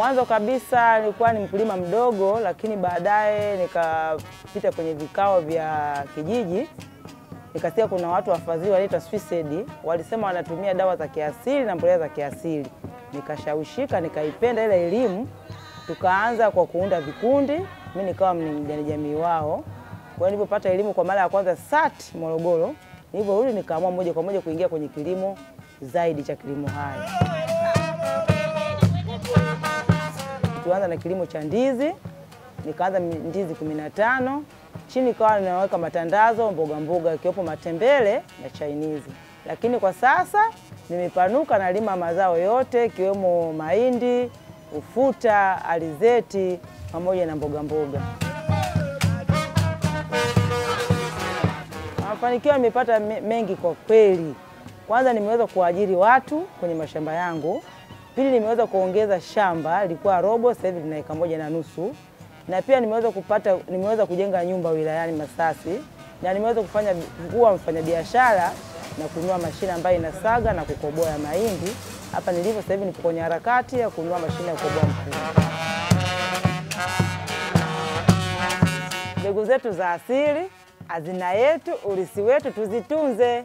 Mwanzo kabisa nilikuwa ni mkulima mdogo, lakini baadaye nikapita kwenye vikao vya kijiji, nikasikia kuna watu wafadhili wanaitwa Swissade, walisema wanatumia dawa za kiasili na mbolea za kiasili. Nikashawishika, nikaipenda ile elimu, tukaanza kwa kuunda vikundi, mi nikawa mjane jamii wao. Kwa hiyo nilipopata elimu kwa mara ya kwanza SAT Morogoro, nilivyorudi nikaamua moja kwa moja kuingia kwenye kilimo zaidi cha kilimo hai. Tuanza na kilimo cha ndizi, nikaanza ndizi kumi na tano chini kawa naweka matandazo mboga mboga ikiwepo matembele na chainizi, lakini kwa sasa nimepanuka, nalima mazao yote ikiwemo mahindi, ufuta, alizeti pamoja na mboga mboga. Mafanikio nimepata mengi kwa kweli. Kwanza nimeweza kuajiri watu kwenye mashamba yangu. Pili, nimeweza kuongeza shamba, lilikuwa robo, sasa hivi lina eka moja na nusu, na pia nimeweza kupata, nimeweza kujenga nyumba wilayani Masasi, na nimeweza kufanya kuwa mfanyabiashara na kununua mashine ambayo inasaga na kukoboa mahindi. Hapa nilivyo sasa hivi nipo kwenye harakati ya kununua mashine ya kukoboa mpunga. Mbegu zetu za asili, azina yetu, urisi wetu, tuzitunze.